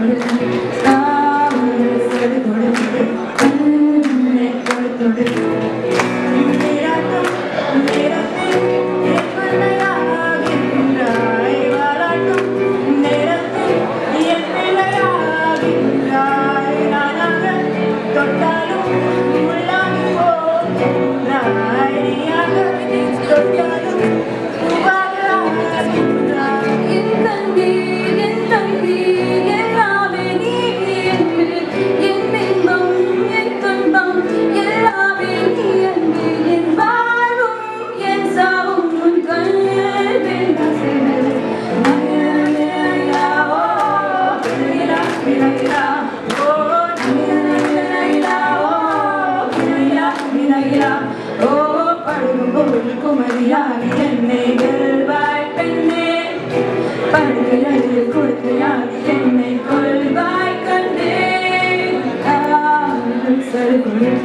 Gracias. குமரியா? ஓ பழகும் பொருள் குமரியா நீ என்னை வெல்வாய் பெண்ணே. படுகையில் கொடுக்கையா நீ என்னை கொள்வாய் கண்ணே. சரி தொழில்